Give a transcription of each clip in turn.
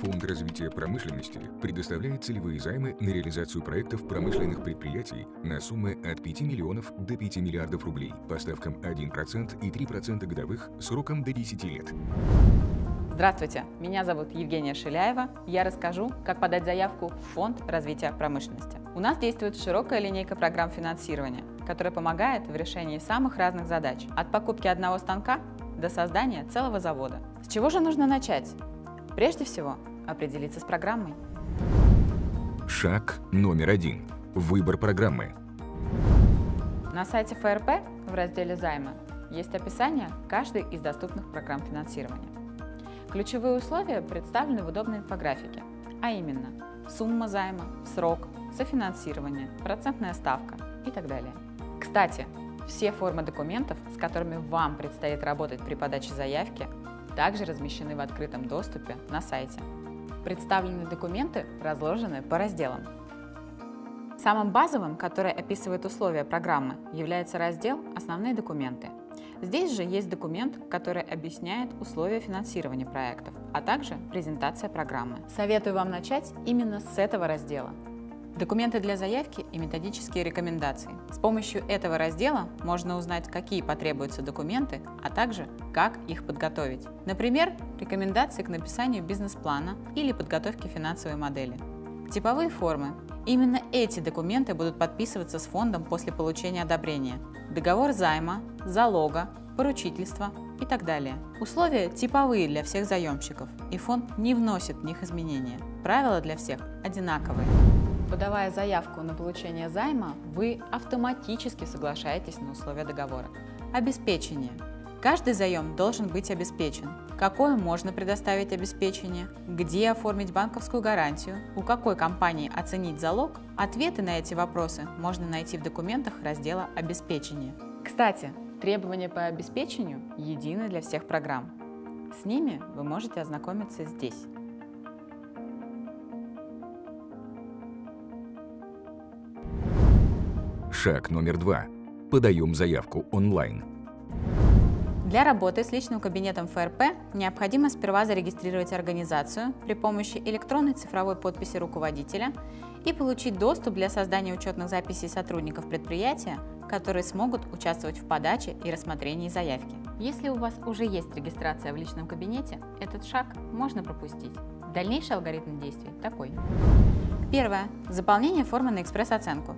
Фонд развития промышленности предоставляет целевые займы на реализацию проектов промышленных предприятий на суммы от 5 миллионов до 5 миллиардов рублей по ставкам 1% и 3% годовых сроком до 10 лет. Здравствуйте, меня зовут Евгения Шиляева. Я расскажу, как подать заявку в Фонд развития промышленности. У нас действует широкая линейка программ финансирования, которая помогает в решении самых разных задач, от покупки одного станка до создания целого завода. С чего же нужно начать? Прежде всего, определиться с программой. Шаг номер один. Выбор программы. На сайте ФРП в разделе «Займы» есть описание каждой из доступных программ финансирования. Ключевые условия представлены в удобной инфографике, а именно сумма займа, срок, софинансирование, процентная ставка и так далее. Кстати, все формы документов, с которыми вам предстоит работать при подаче заявки, также размещены в открытом доступе на сайте. Представленные документы разложены по разделам. Самым базовым, который описывает условия программы, является раздел «Основные документы». Здесь же есть документ, который объясняет условия финансирования проектов, а также презентация программы. Советую вам начать именно с этого раздела. Документы для заявки и методические рекомендации. С помощью этого раздела можно узнать, какие потребуются документы, а также как их подготовить. Например, рекомендации к написанию бизнес-плана или подготовке финансовой модели. Типовые формы. Именно эти документы будут подписываться с фондом после получения одобрения. Договор займа, залога, поручительства и так далее. Условия типовые для всех заемщиков, и фонд не вносит в них изменения. Правила для всех одинаковые. Подавая заявку на получение займа, вы автоматически соглашаетесь на условия договора. Обеспечение. Каждый заем должен быть обеспечен. Какое можно предоставить обеспечение? Где оформить банковскую гарантию? У какой компании оценить залог? Ответы на эти вопросы можно найти в документах раздела «Обеспечение». Кстати, требования по обеспечению едины для всех программ. С ними вы можете ознакомиться здесь. Шаг номер два. Подаем заявку онлайн. Для работы с личным кабинетом ФРП необходимо сперва зарегистрировать организацию при помощи электронной цифровой подписи руководителя и получить доступ для создания учетных записей сотрудников предприятия, которые смогут участвовать в подаче и рассмотрении заявки. Если у вас уже есть регистрация в личном кабинете, этот шаг можно пропустить. Дальнейший алгоритм действий такой. Первое. Заполнение формы на экспресс-оценку.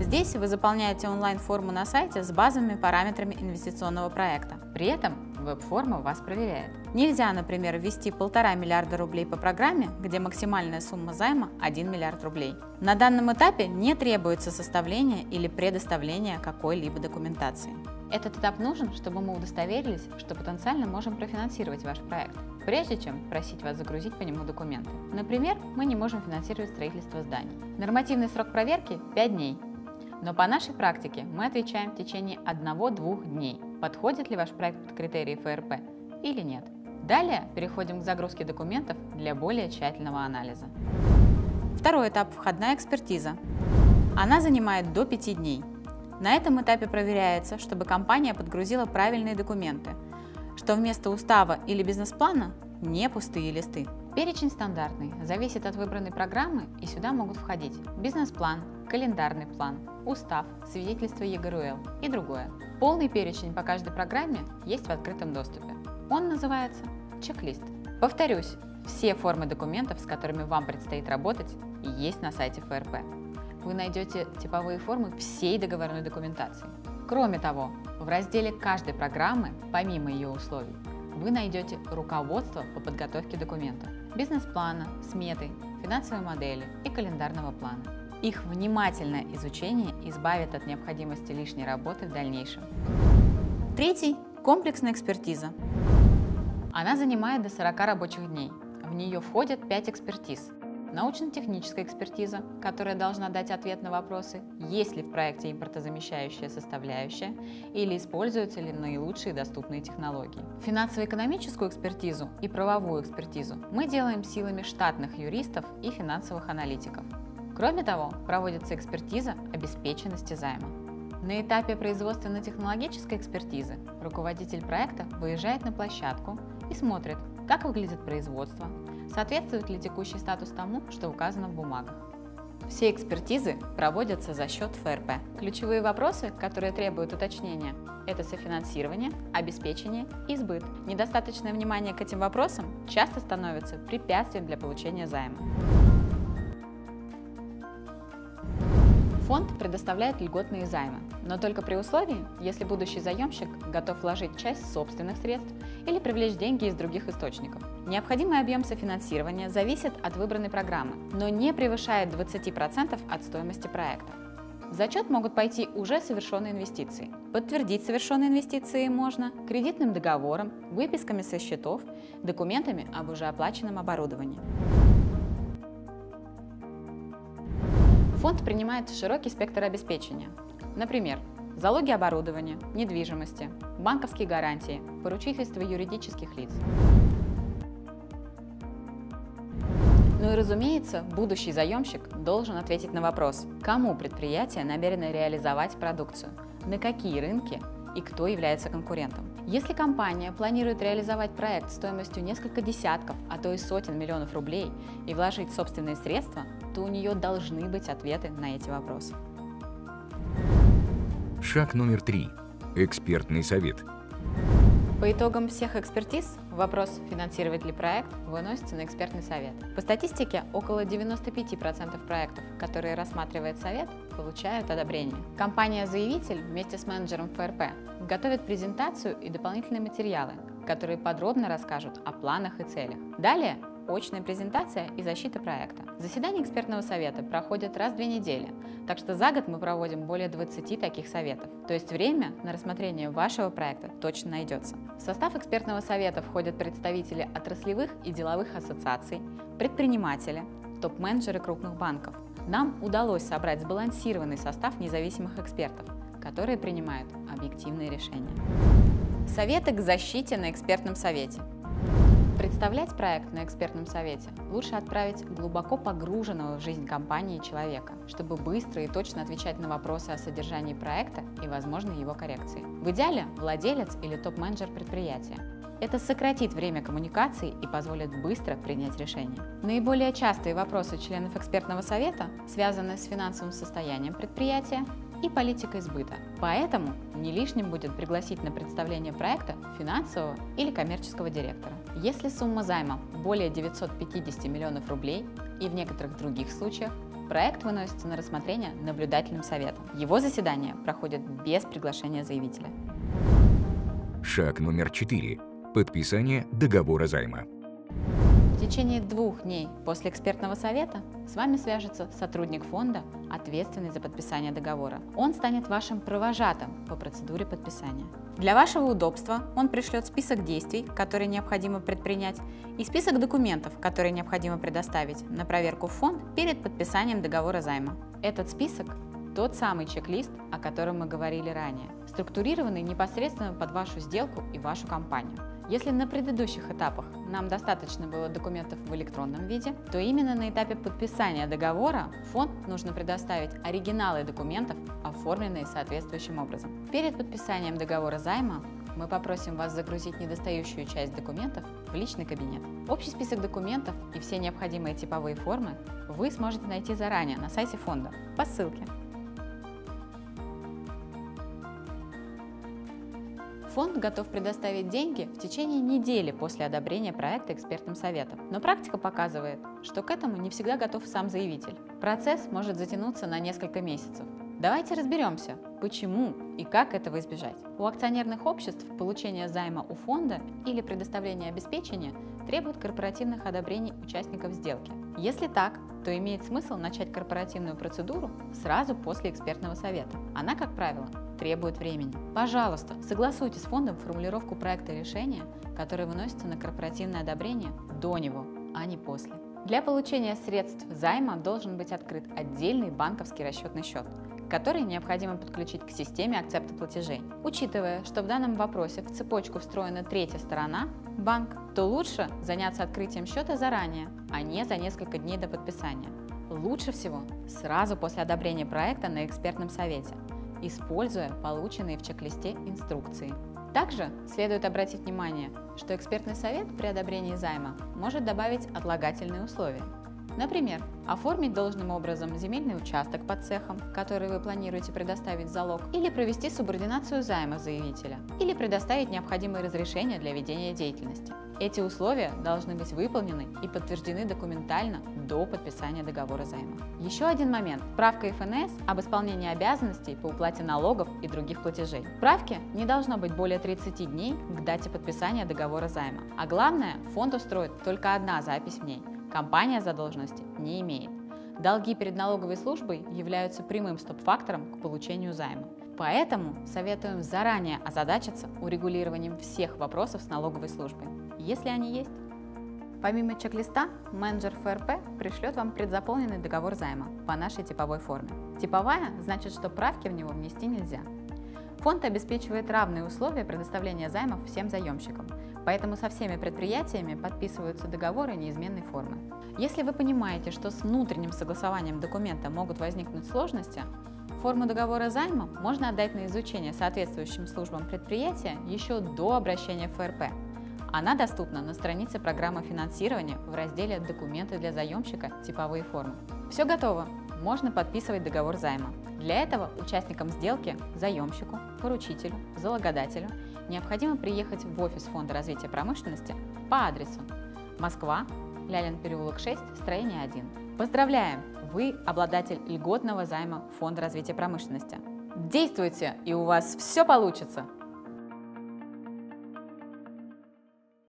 Здесь вы заполняете онлайн-форму на сайте с базовыми параметрами инвестиционного проекта. При этом веб-форма вас проверяет. Нельзя, например, ввести полтора миллиарда рублей по программе, где максимальная сумма займа 1 миллиард рублей. На данном этапе не требуется составление или предоставление какой-либо документации. Этот этап нужен, чтобы мы удостоверились, что потенциально можем профинансировать ваш проект, прежде чем просить вас загрузить по нему документы. Например, мы не можем финансировать строительство зданий. Нормативный срок проверки – 5 дней. Но по нашей практике мы отвечаем в течение 1-2 дней, подходит ли ваш проект под критерии ФРП или нет. Далее переходим к загрузке документов для более тщательного анализа. Второй этап – входная экспертиза. Она занимает до 5 дней. На этом этапе проверяется, чтобы компания подгрузила правильные документы, что вместо устава или бизнес-плана не пустые листы. Перечень стандартный, зависит от выбранной программы и сюда могут входить бизнес-план, календарный план, устав, свидетельство ЕГРУЛ и другое. Полный перечень по каждой программе есть в открытом доступе. Он называется чек-лист. Повторюсь, все формы документов, с которыми вам предстоит работать, есть на сайте ФРП. Вы найдете типовые формы всей договорной документации. Кроме того, в разделе каждой программы, помимо ее условий, вы найдете руководство по подготовке документов, бизнес-плана, сметы, финансовой модели и календарного плана. Их внимательное изучение избавит от необходимости лишней работы в дальнейшем. Третий – комплексная экспертиза. Она занимает до 40 рабочих дней. В нее входят 5 экспертиз – научно-техническая экспертиза, которая должна дать ответ на вопросы, есть ли в проекте импортозамещающая составляющая или используются ли наилучшие доступные технологии. Финансово-экономическую экспертизу и правовую экспертизу мы делаем силами штатных юристов и финансовых аналитиков. Кроме того, проводится экспертиза обеспеченности займа. На этапе производственно-технологической экспертизы руководитель проекта выезжает на площадку и смотрит, как выглядит производство, соответствует ли текущий статус тому, что указано в бумагах. Все экспертизы проводятся за счет ФРП. Ключевые вопросы, которые требуют уточнения, это софинансирование, обеспечение и сбыт. Недостаточное внимание к этим вопросам часто становится препятствием для получения займа. Фонд предоставляет льготные займы, но только при условии, если будущий заемщик готов вложить часть собственных средств или привлечь деньги из других источников. Необходимый объем софинансирования зависит от выбранной программы, но не превышает 20% от стоимости проекта. В зачет могут пойти уже совершенные инвестиции. Подтвердить совершенные инвестиции можно кредитным договором, выписками со счетов, документами об уже оплаченном оборудовании. Фонд принимает широкий спектр обеспечения. Например, залоги оборудования, недвижимости, банковские гарантии, поручительство юридических лиц. Ну и разумеется, будущий заемщик должен ответить на вопрос, кому предприятие намерено реализовать продукцию, на какие рынки и кто является конкурентом. Если компания планирует реализовать проект стоимостью несколько десятков, а то и сотен миллионов рублей и вложить собственные средства, то у нее должны быть ответы на эти вопросы. Шаг номер три. Экспертный совет. По итогам всех экспертиз вопрос, финансировать ли проект, выносится на экспертный совет. По статистике, около 95% проектов, которые рассматривает совет, получают одобрение. Компания-заявитель вместе с менеджером ФРП готовит презентацию и дополнительные материалы, которые подробно расскажут о планах и целях. Далее очная презентация и защита проекта. Заседания экспертного совета проходят раз в две недели, так что за год мы проводим более 20 таких советов. То есть время на рассмотрение вашего проекта точно найдется. В состав экспертного совета входят представители отраслевых и деловых ассоциаций, предприниматели, топ-менеджеры крупных банков. Нам удалось собрать сбалансированный состав независимых экспертов, которые принимают объективные решения. Советы к защите на экспертном совете – Представлять проект на экспертном совете лучше отправить глубоко погруженного в жизнь компании человека, чтобы быстро и точно отвечать на вопросы о содержании проекта и возможной его коррекции. В идеале владелец или топ-менеджер предприятия. Это сократит время коммуникации и позволит быстро принять решение. Наиболее частые вопросы членов экспертного совета связаны с финансовым состоянием предприятия, и политикой сбыта. Поэтому не лишним будет пригласить на представление проекта финансового или коммерческого директора. Если сумма займа более 950 миллионов рублей и в некоторых других случаях, проект выносится на рассмотрение наблюдательным советом. Его заседания проходят без приглашения заявителя. Шаг номер 4. Подписание договора займа. Течение двух дней после экспертного совета с вами свяжется сотрудник фонда, ответственный за подписание договора. Он станет вашим провожатым по процедуре подписания. Для вашего удобства он пришлет список действий, которые необходимо предпринять, и список документов, которые необходимо предоставить на проверку в фонд перед подписанием договора займа. Этот список тот самый чек-лист, о котором мы говорили ранее, структурированный непосредственно под вашу сделку и вашу компанию. Если на предыдущих этапах нам достаточно было документов в электронном виде, то именно на этапе подписания договора фонд нужно предоставить оригиналы документов, оформленные соответствующим образом. Перед подписанием договора займа мы попросим вас загрузить недостающую часть документов в личный кабинет. Общий список документов и все необходимые типовые формы вы сможете найти заранее на сайте фонда по ссылке. Фонд готов предоставить деньги в течение недели после одобрения проекта экспертным советом. Но практика показывает, что к этому не всегда готов сам заявитель. Процесс может затянуться на несколько месяцев. Давайте разберемся, почему и как этого избежать. У акционерных обществ получение займа у фонда или предоставление обеспечения требует корпоративных одобрений участников сделки. Если так, то имеет смысл начать корпоративную процедуру сразу после экспертного совета. Она, как правило, требует времени. Пожалуйста, согласуйте с фондом формулировку проекта решения, который выносится на корпоративное одобрение до него, а не после. Для получения средств займа должен быть открыт отдельный банковский расчетный счет, который необходимо подключить к системе акцепта платежей. Учитывая, что в данном вопросе в цепочку встроена третья сторона, банк, то лучше заняться открытием счета заранее, а не за несколько дней до подписания. Лучше всего сразу после одобрения проекта на экспертном совете, используя полученные в чек-листе инструкции. Также следует обратить внимание, что экспертный совет при одобрении займа может добавить отлагательные условия. Например, оформить должным образом земельный участок под цехом, который вы планируете предоставить в залог, или провести субординацию займа заявителя, или предоставить необходимые разрешения для ведения деятельности. Эти условия должны быть выполнены и подтверждены документально до подписания договора займа. Еще один момент. Правка ФНС об исполнении обязанностей по уплате налогов и других платежей. Правки не должно быть более 30 дней к дате подписания договора займа. А главное, фонд устроит только одна запись в ней – компания задолженности не имеет. Долги перед налоговой службой являются прямым стоп-фактором к получению займа. Поэтому советуем заранее озадачиться урегулированием всех вопросов с налоговой службой, если они есть. Помимо чек-листа, менеджер ФРП пришлет вам предзаполненный договор займа по нашей типовой форме. Типовая значит, что правки в него внести нельзя. Фонд обеспечивает равные условия предоставления займов всем заемщикам, Поэтому со всеми предприятиями подписываются договоры неизменной формы. Если вы понимаете, что с внутренним согласованием документа могут возникнуть сложности, форму договора займа можно отдать на изучение соответствующим службам предприятия еще до обращения в ФРП. Она доступна на странице программы финансирования в разделе «Документы для заемщика. Типовые формы». Все готово можно подписывать договор займа. Для этого участникам сделки, заемщику, поручителю, залогодателю необходимо приехать в офис Фонда развития промышленности по адресу Москва, Лялин переулок 6, строение 1. Поздравляем! Вы обладатель льготного займа Фонда развития промышленности. Действуйте, и у вас все получится!